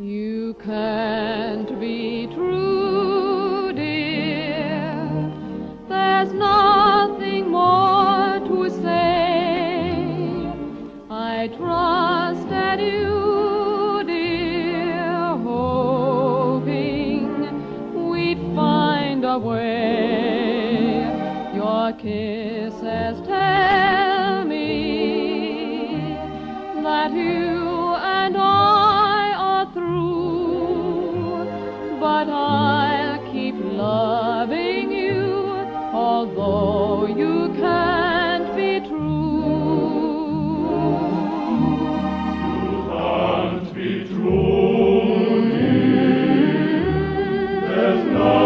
You can't be true, dear. There's nothing more to say. I trusted you, dear, hoping we'd find a way. Your kisses tell me But I'll keep loving you, although you can't be true. You can't be true. dear. There's no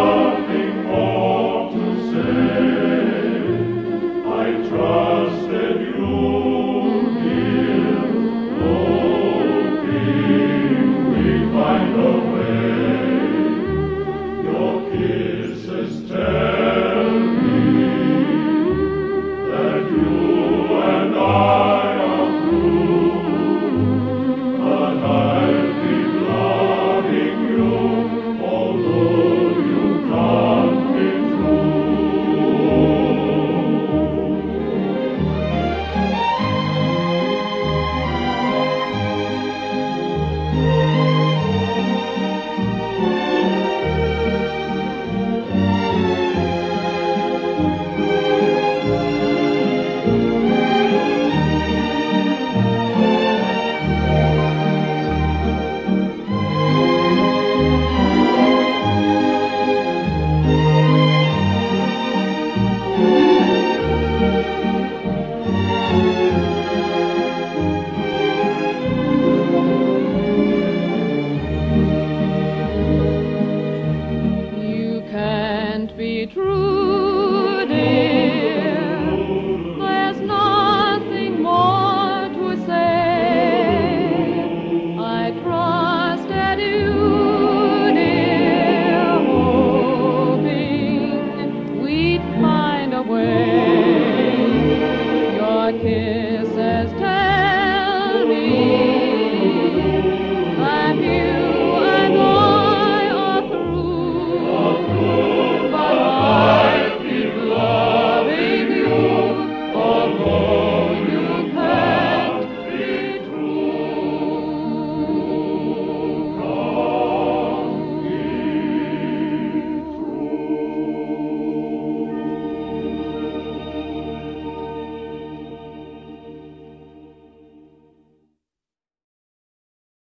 true.